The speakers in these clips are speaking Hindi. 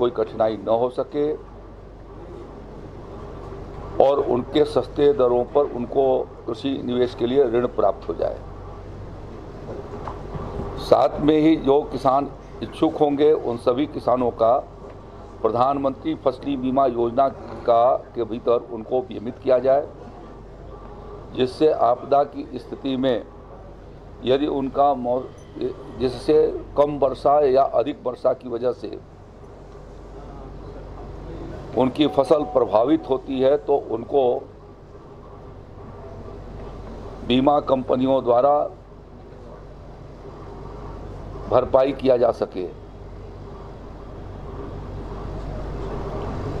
कोई कठिनाई न हो सके और उनके सस्ते दरों पर उनको कृषि निवेश के लिए ऋण प्राप्त हो जाए। साथ में ही जो किसान इच्छुक होंगे, उन सभी किसानों का प्रधानमंत्री फसली बीमा योजना का के भीतर उनको नियमित किया जाए, जिससे आपदा की स्थिति में यदि उनका जिससे कम वर्षा या अधिक वर्षा की वजह से उनकी फ़सल प्रभावित होती है तो उनको बीमा कंपनियों द्वारा भरपाई किया जा सके।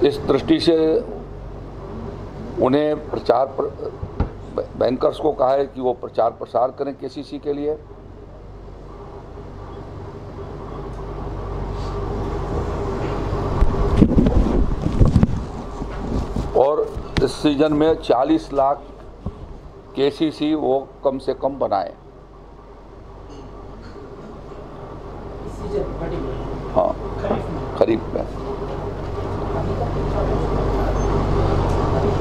इस दृष्टि से उन्हें प्रचार प्र, बैंकर्स को कहा है कि वो प्रचार प्रसार करें केसीसी के लिए और इस सीज़न में 40 लाख केसीसी वो कम से कम बनाए। हाँ खरीफ में।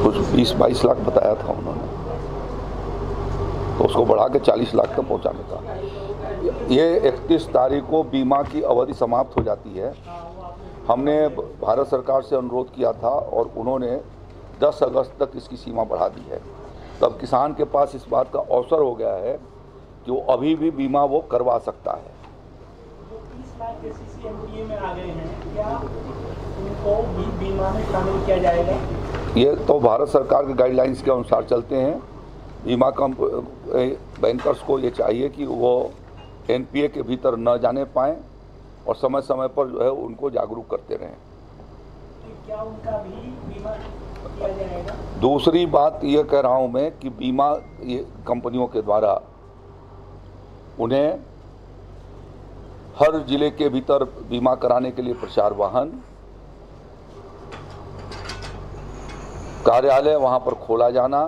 कुछ बीस बाईस लाख बताया था उन्होंने। तो उसको बढ़ा के 40 लाख तक पहुँचाने का। ये 31 तारीख को बीमा की अवधि समाप्त हो जाती है। हमने भारत सरकार से अनुरोध किया था और उन्होंने 10 अगस्त तक इसकी सीमा बढ़ा दी है। तब किसान के पास इस बात का अवसर हो गया है कि वो अभी भी बीमा वो करवा सकता है। में आ गए हैं। क्या उनको भी बीमा में शामिल किया जाएगा? ये तो भारत सरकार के गाइडलाइंस के अनुसार चलते हैं। बीमा कंप बैंकर्स को ये चाहिए कि वो एनपीए के भीतर न जाने पाएँ और समय समय पर जो है उनको जागरूक करते रहें। तो क्या उनका भी बीमा दूसरी बात ये कह रहा हूँ मैं कि बीमा ये कंपनियों के द्वारा उन्हें हर ज़िले के भीतर बीमा कराने के लिए प्रचार वाहन, कार्यालय वहाँ पर खोला जाना,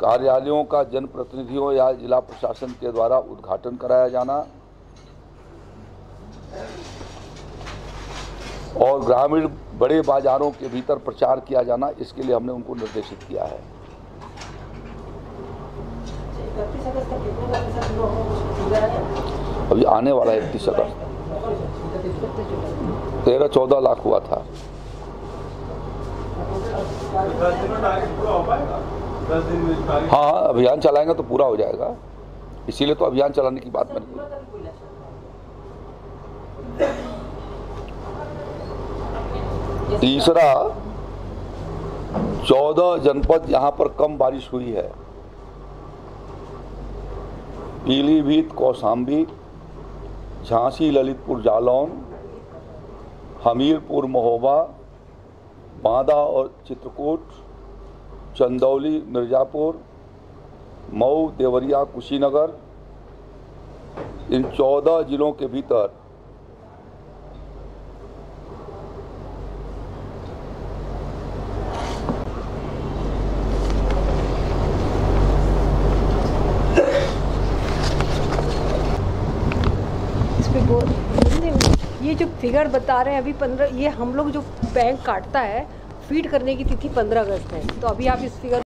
कार्यालयों का जनप्रतिनिधियों या जिला प्रशासन के द्वारा उद्घाटन कराया जाना और ग्रामीण बड़े बाजारों के भीतर प्रचार किया जाना, इसके लिए हमने उनको निर्देशित किया है। को अभी आने वाला है इकतीस अगस्त। तेरह चौदह लाख हुआ था। हो, अभियान चलाएँगे तो पूरा हो जाएगा। इसीलिए तो अभियान चलाने की बात बनी तीसरा, चौदह जनपद यहाँ पर कम बारिश हुई है। पीलीभीत, कौशाम्बी, झांसी, ललितपुर, जालौन, हमीरपुर, महोबा, बांदा और चित्रकूट, चंदौली, मिर्ज़ापुर, मऊ, देवरिया, कुशीनगर, इन चौदह जिलों के भीतर इस पे गौर हिंदी में ये जो फिगर बता रहे हैं, अभी पंद्रह, ये हम लोग जो बैंक काटता है फ़ीड करने की तिथि पंद्रह अगस्त है। तो अभी आप इस फिगर